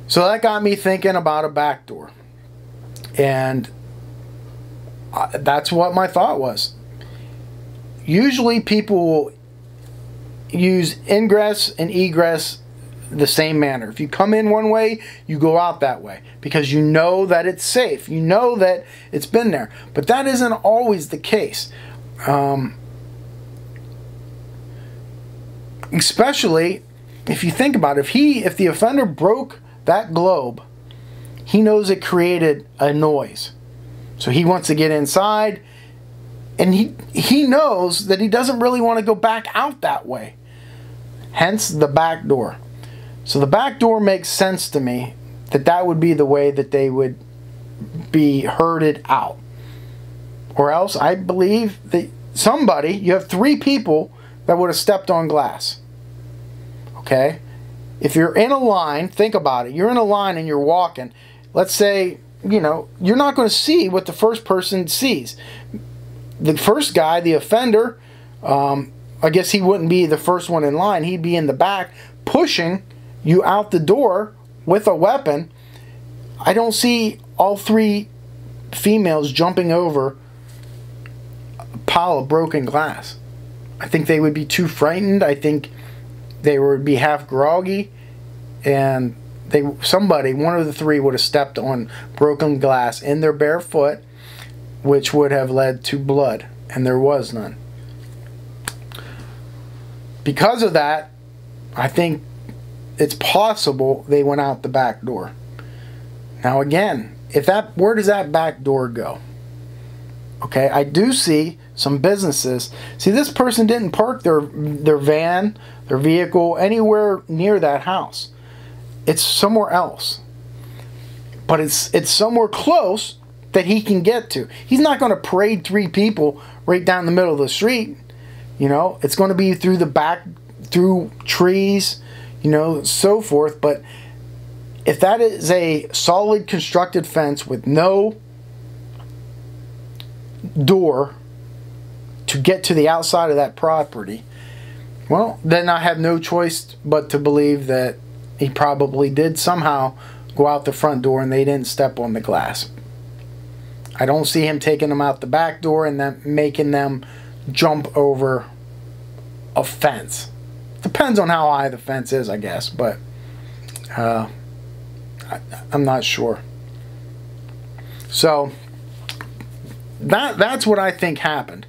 So that got me thinking about a back door. And that's what my thought was. Usually people will use ingress and egress the same manner. If you come in one way, you go out that way because you know that it's safe. You know that it's been there. But that isn't always the case. Um, especially if you think about it, if he if the offender broke that globe, he knows it created a noise. So he wants to get inside and he he knows that he doesn't really want to go back out that way. Hence the back door. So the back door makes sense to me that that would be the way that they would be herded out. Or else I believe that somebody, you have three people that would have stepped on glass. Okay? If you're in a line, think about it. You're in a line and you're walking. Let's say, you know, you're not going to see what the first person sees. The first guy, the offender, um, I guess he wouldn't be the first one in line. He'd be in the back pushing you out the door with a weapon, I don't see all three females jumping over a pile of broken glass. I think they would be too frightened. I think they would be half groggy, and they somebody one of the three would have stepped on broken glass in their bare foot, which would have led to blood, and there was none. Because of that, I think it's possible they went out the back door. Now again, if that where does that back door go? Okay, I do see some businesses. See, this person didn't park their their van, their vehicle anywhere near that house. It's somewhere else. But it's it's somewhere close that he can get to. He's not going to parade three people right down the middle of the street. You know, it's going to be through the back, through trees, you know, so forth. But if that is a solid constructed fence with no door to get to the outside of that property, well, then I have no choice but to believe that he probably did somehow go out the front door and they didn't step on the glass. I don't see him taking them out the back door and then making them jump over a fence. Depends on how high the fence is, I guess, but uh, I, I'm not sure. So that that's what I think happened.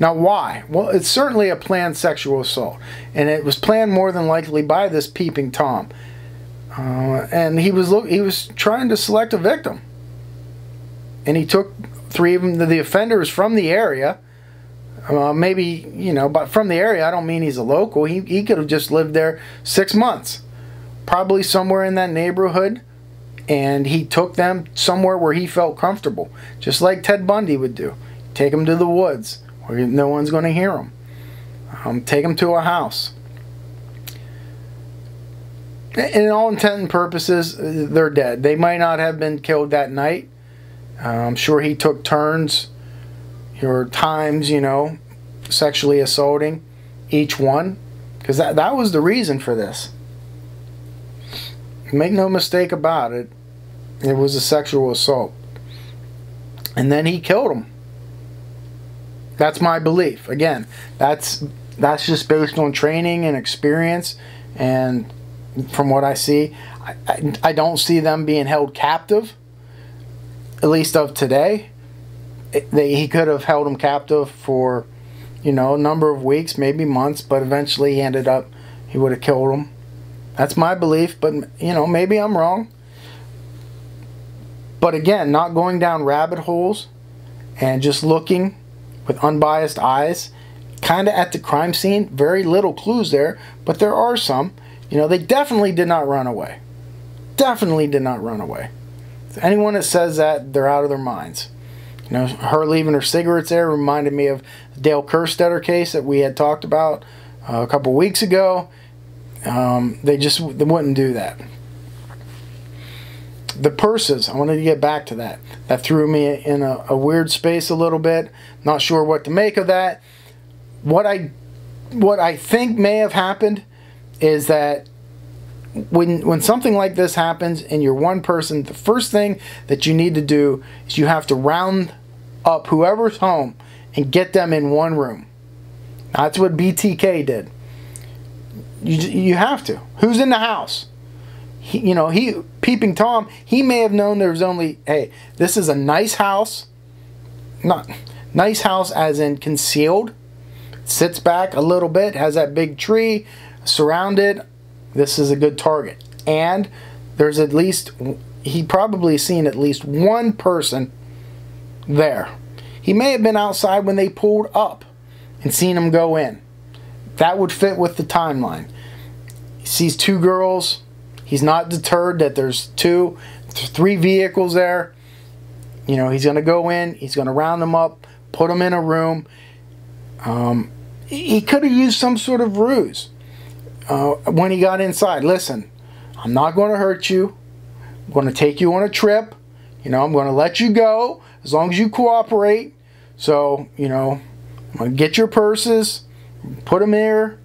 Now, why? Well, it's certainly a planned sexual assault, and it was planned more than likely by this peeping tom. Uh, and he was look he was trying to select a victim, and he took three of them, the offenders from the area. Uh, maybe you know, but from the area, I don't mean he's a local. He he could have just lived there six months, probably somewhere in that neighborhood and he took them somewhere where he felt comfortable, just like Ted Bundy would do. Take them to the woods where no one's going to hear them. Um, take them to a house. In all intent and purposes, they're dead. They might not have been killed that night. Uh, I'm sure he took turns or times, you know, sexually assaulting each one because that, that was the reason for this. Make no mistake about it. It was a sexual assault. And then he killed him. That's my belief. Again, that's that's just based on training and experience and from what I see, I, I, I don't see them being held captive, at least of today. They, he could have held him captive for, you know, a number of weeks, maybe months, but eventually he ended up, he would have killed him. That's my belief, but, you know, maybe I'm wrong. But again, not going down rabbit holes and just looking with unbiased eyes, kind of at the crime scene. Very little clues there, but there are some. You know, they definitely did not run away. Definitely did not run away. Anyone that says that, they're out of their minds. You know, her leaving her cigarettes there reminded me of the Dale Kerstetter case that we had talked about uh, a couple weeks ago. Um, they just they wouldn't do that the purses, I wanted to get back to that. That threw me in a, a, weird space a little bit. Not sure what to make of that. What I what I think may have happened is that when when something like this happens and you're one person, the first thing that you need to do is you have to round up whoever's home and get them in one room. That's what BTK did. You you have to. Who's in the house? he, you know, he peeping Tom, he may have known there was only, hey, this is a nice house, not nice house as in concealed, sits back a little bit, has that big tree surrounded. This is a good target, and there's at least he probably seen at least one person there. He may have been outside when they pulled up and seen him go in. That would fit with the timeline. He sees two girls He's not deterred that there's two, three vehicles there. You know, he's going to go in, he's going to round them up, put them in a room. Um, he could have used some sort of ruse uh, when he got inside. Listen, I'm not going to hurt you. I'm going to take you on a trip. You know, I'm going to let you go as long as you cooperate. So, you know, I'm going to get your purses, put them here,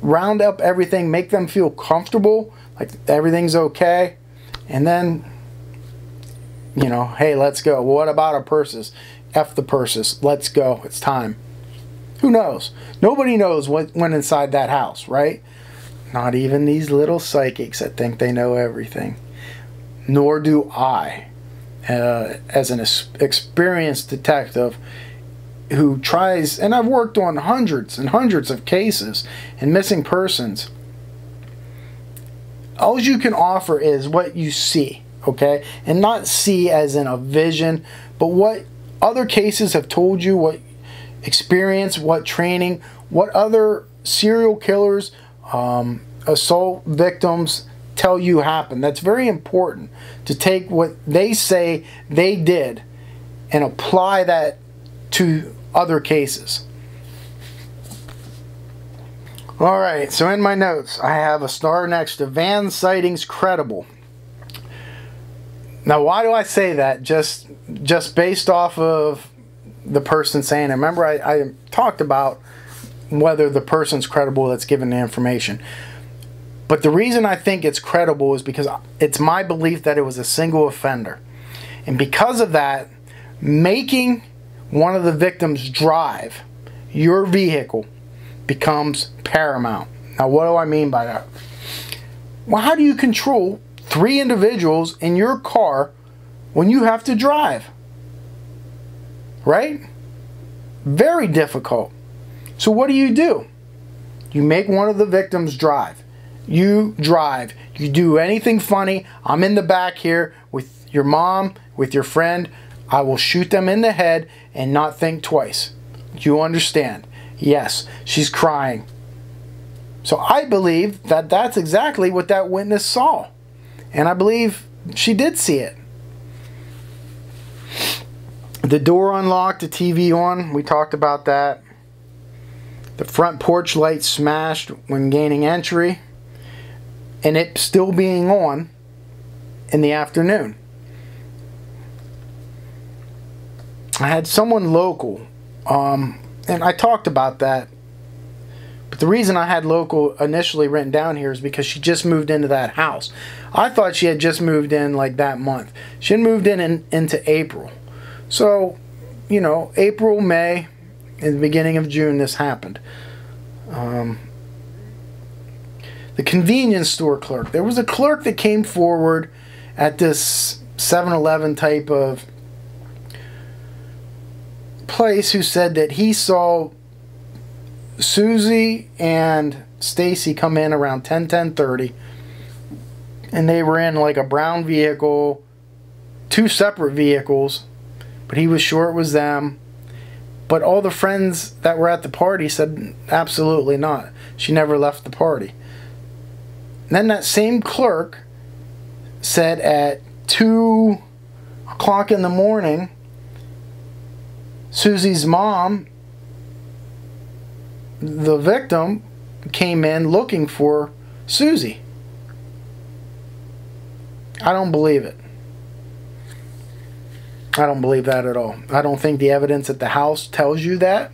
round up everything, make them feel comfortable, like everything's okay, and then you know, hey, let's go. What about our purses? F the purses. Let's go. It's time. Who knows? Nobody knows what went inside that house, right? Not even these little psychics that think they know everything. Nor do I, uh, as an experienced detective who tries, and I've worked on hundreds and hundreds of cases and missing persons. All you can offer is what you see, okay? And not see as in a vision, but what other cases have told you, what experience, what training, what other serial killers, um, assault victims tell you happened. That's very important to take what they say they did and apply that to other cases. All right, so in my notes, I have a star next to van sightings credible. Now, why do I say that? Just just based off of the person saying it. Remember, I, I talked about whether the person's credible that's given the information. But the reason I think it's credible is because it's my belief that it was a single offender. And because of that, making one of the victims drive your vehicle becomes paramount. Now, what do I mean by that? Well, how do you control three individuals in your car when you have to drive? Right? Very difficult. So, what do you do? You make one of the victims drive. You drive. You do anything funny. I'm in the back here with your mom, with your friend. I will shoot them in the head and not think twice. You understand? Yes, she's crying. So I believe that that's exactly what that witness saw. And I believe she did see it. The door unlocked, the TV on, we talked about that. The front porch light smashed when gaining entry, and it still being on in the afternoon. I had someone local, um, and I talked about that. But the reason I had local initially written down here is because she just moved into that house. I thought she had just moved in like that month. She had moved in, in into April. So, you know, April, May, in the beginning of June, this happened. Um, the convenience store clerk. There was a clerk that came forward at this 7 Eleven type of place who said that he saw Suzie and Stacy come in around 10 10 30 and they were in like a brown vehicle two separate vehicles but he was sure it was them. But all the friends that were at the party said absolutely not. She never left the party then that same clerk said at 2 o'clock in the morning Suzie's mom, the victim, came in looking for Suzie. I don't believe it. I don't believe that at all. I don't think the evidence at the house tells you that.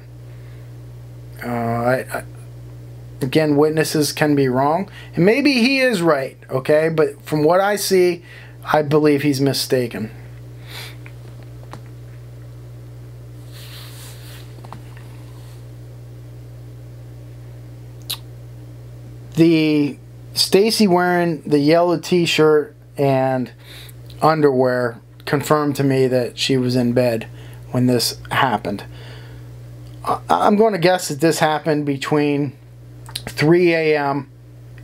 Uh, I, I, again, witnesses can be wrong. And maybe he is right, okay? But from what I see, I believe he's mistaken. the Stacy wearing the yellow t-shirt and underwear confirmed to me that she was in bed when this happened. I'm going to guess that this happened between 3 a.m.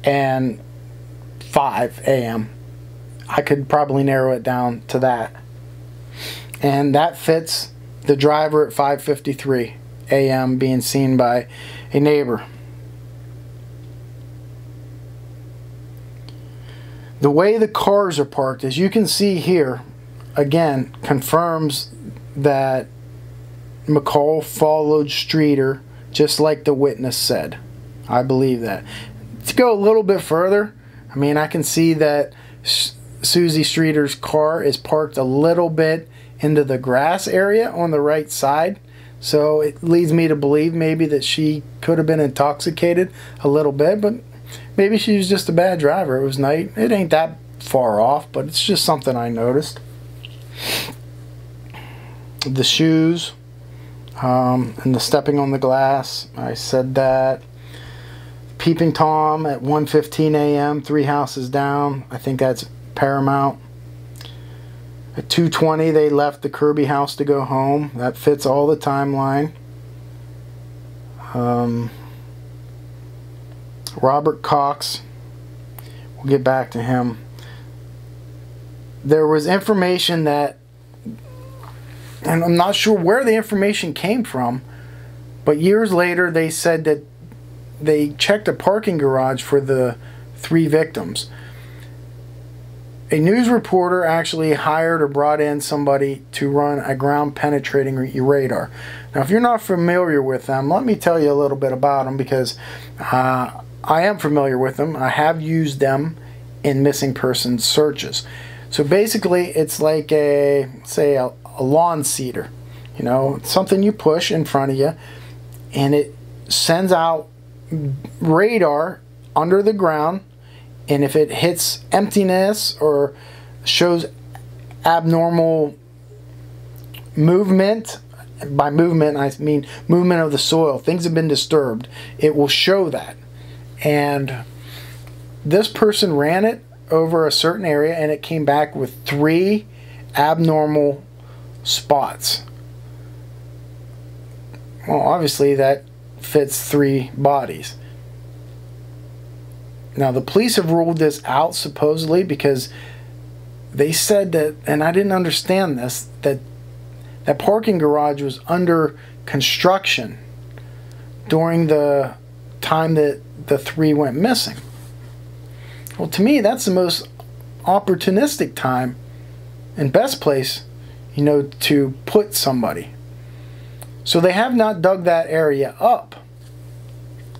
and 5 a.m. I could probably narrow it down to that. And that fits the driver at 5:53 a.m. being seen by a neighbor. The way the cars are parked, as you can see here, again, confirms that McCall followed Streeter just like the witness said. I believe that. To go a little bit further, I mean, I can see that Suzie Streeter's car is parked a little bit into the grass area on the right side. So it leads me to believe maybe that she could have been intoxicated a little bit, but Maybe she was just a bad driver. It was night. It ain't that far off, but it's just something I noticed. the shoes um, and the stepping on the glass. I said that. Peeping Tom at 1:15 a.m. Three houses down. I think that's paramount. At 2:20 they left the Kirby house to go home. That fits all the timeline. Um, Robert Cox. We'll get back to him. There was information that and I'm not sure where the information came from, but years later they said that they checked a parking garage for the three victims. A news reporter actually hired or brought in somebody to run a ground penetrating radar. Now, if you're not familiar with them, let me tell you a little bit about them because uh, I am familiar with them. I have used them in missing persons searches. So basically, it's like a, say, a, a lawn seeder. You know, something you push in front of you, and it sends out radar under the ground. And if it hits emptiness or shows abnormal movement, by movement I mean movement of the soil, things have been disturbed, it will show that. And this person ran it over a certain area and it came back with three abnormal spots. Well, obviously that fits three bodies. Now, the police have ruled this out supposedly because they said that, and I didn't understand this, that that parking garage was under construction during the time that the three went missing. Well, to me, that's the most opportunistic time and best place you know, to put somebody. So they have not dug that area up.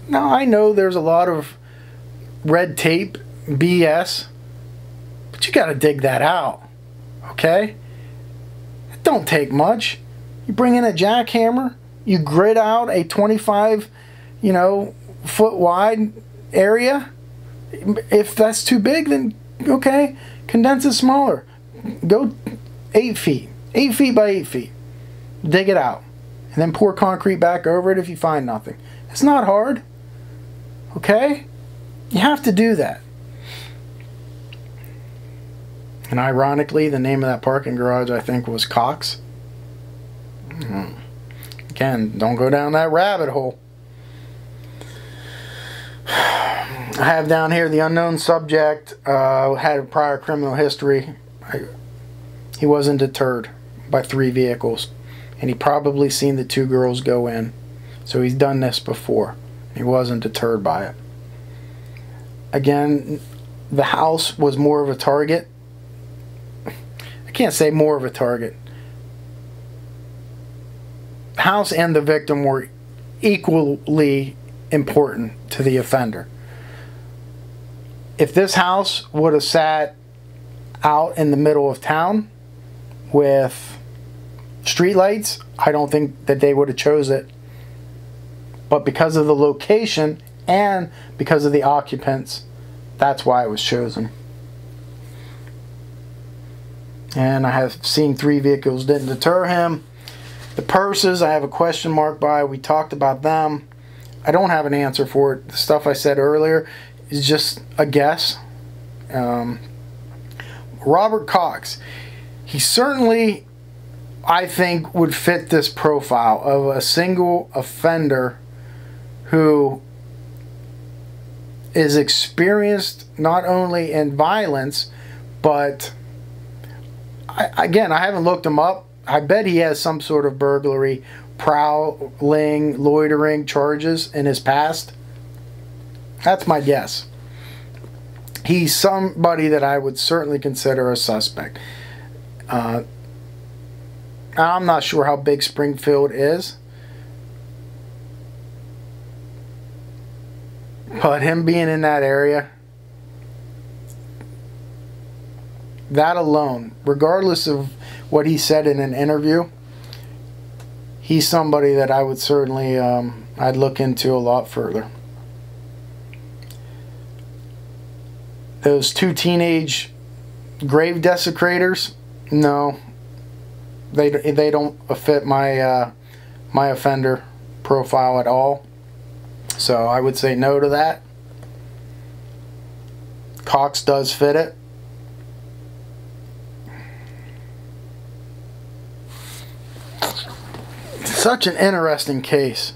Now I know there's a lot of red tape, BS, but you got to dig that out. Okay? It don't take much. You bring in a jackhammer, you grid out a 25, you know, foot wide area. If that's too big, then okay, condense it smaller. Go eight feet. Eight feet by eight feet. Dig it out. And then pour concrete back over it if you find nothing. It's not hard. Okay? You have to do that. And ironically, the name of that parking garage, I think, was Cox. Hmm. Again, don't go down that rabbit hole. I have down here the unknown subject uh, had a prior criminal history. I, he wasn't deterred by three vehicles. And he probably seen the two girls go in. So he's done this before. He wasn't deterred by it. Again, the house was more of a target. I can't say more of a target. The house and the victim were equally important to the offender. If this house would have sat out in the middle of town with streetlights, I don't think that they would have chose it. But because of the location and because of the occupants, that's why it was chosen. And I have seen three vehicles didn't deter him. The purses, I have a question mark by. We talked about them. I don't have an answer for it. The stuff I said earlier is just a guess. Um, Robert Cox, he certainly I think would fit this profile of a single offender who is experienced not only in violence, but I, again, I haven't looked him up. I bet he has some sort of burglary, prowling, loitering charges in his past. That's my guess. He's somebody that I would certainly consider a suspect. Uh, I'm not sure how big Springfield is. But him being in that area, that alone, regardless of what he said in an interview, he's somebody that I would certainly um, I'd look into a lot further. Those two teenage grave desecrators, no, they they don't fit my uh, my offender profile at all. So I would say no to that. Cox does fit it. Such an interesting case.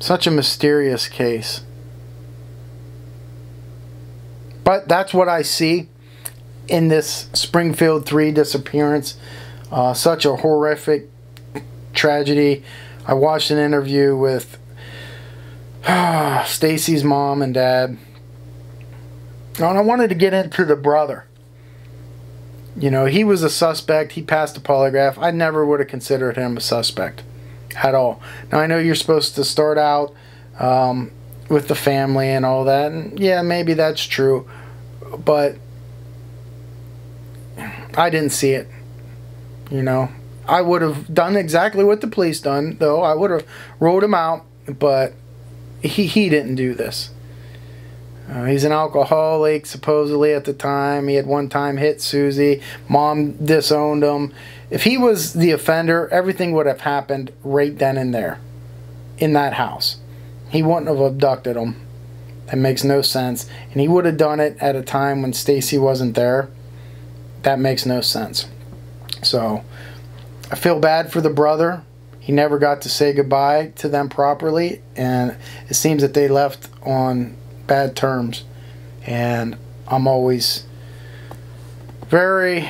Such a mysterious case. But that's what I see in this Springfield 3 disappearance. Uh, such a horrific tragedy. I watched an interview with Stacy's mom and dad. And I wanted to get into the brother. You know, he was a suspect. He passed a polygraph. I never would have considered him a suspect at all. Now, I know you're supposed to start out um, with the family and all that. And yeah, maybe that's true. But I didn't see it. You know, I would have done exactly what the police done, though. I would have wrote him out, but he, he didn't do this. Uh, he's an alcoholic, supposedly at the time. He had one time hit Suzie. Mom disowned him. If he was the offender, everything would have happened right then and there in that house. He wouldn't have abducted him. That makes no sense. And he would have done it at a time when Stacy wasn't there. That makes no sense. So, I feel bad for the brother. He never got to say goodbye to them properly, and it seems that they left on bad terms. And I'm always very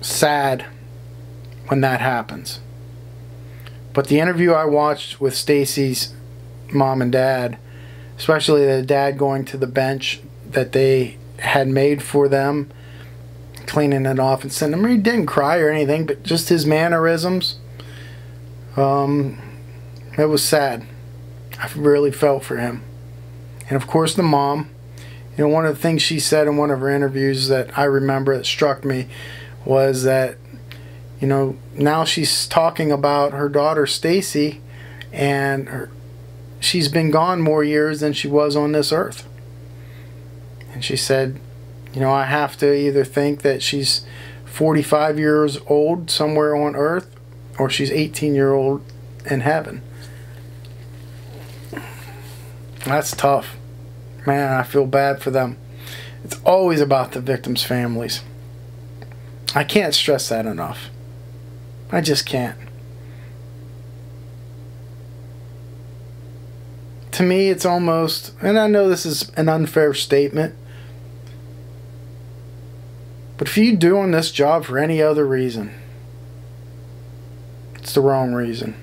sad when that happens. But the interview I watched with Stacy's mom and dad, especially the dad going to the bench that they had made for them, cleaning it off and sending him. He didn't cry or anything, but just his mannerisms. Um, it was sad. I really felt for him. And of course, the mom. You know, one of the things she said in one of her interviews that I remember that struck me was that, you know, now she's talking about her daughter Stacy, and her, she's been gone more years than she was on this earth. And she said, you know, I have to either think that she's 45 years old somewhere on earth, or she's 18 year old in heaven. That's tough. Man, I feel bad for them. It's always about the victims' families. I can't stress that enough. I just can't. To me, it's almost, and I know this is an unfair statement, but if you're doing this job for any other reason, it's the wrong reason.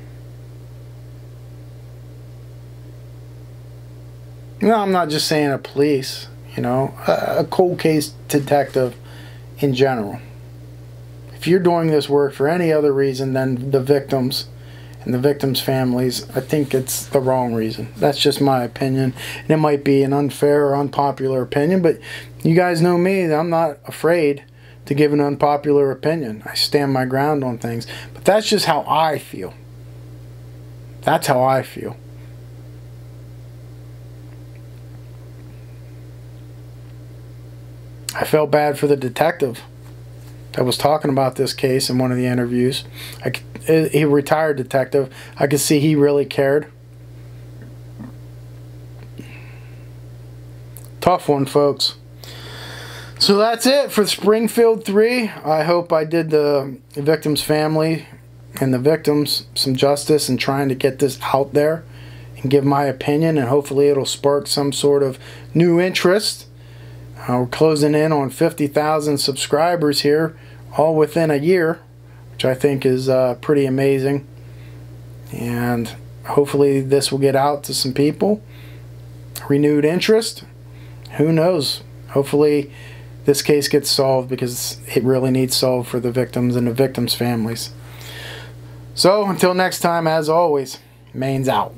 No, I'm not just saying a police, you know, a, a cold case detective in general. If you're doing this work for any other reason than the victims and the victims' families, I think it's the wrong reason. That's just my opinion. And it might be an unfair or unpopular opinion, but you guys know me, I'm not afraid to give an unpopular opinion. I stand my ground on things. But that's just how I feel. That's how I feel. I felt bad for the detective that was talking about this case in one of the interviews. I, he retired detective. I could see he really cared. Tough one, folks. So that's it for Springfield 3. I hope I did the victim's family and the victims some justice in trying to get this out there and give my opinion and hopefully it'll spark some sort of new interest uh, we're closing in on 50,000 subscribers here, all within a year, which I think is uh, pretty amazing. And hopefully, this will get out to some people. Renewed interest. Who knows? Hopefully, this case gets solved because it really needs solved for the victims and the victims' families. So, until next time, as always, Mains out.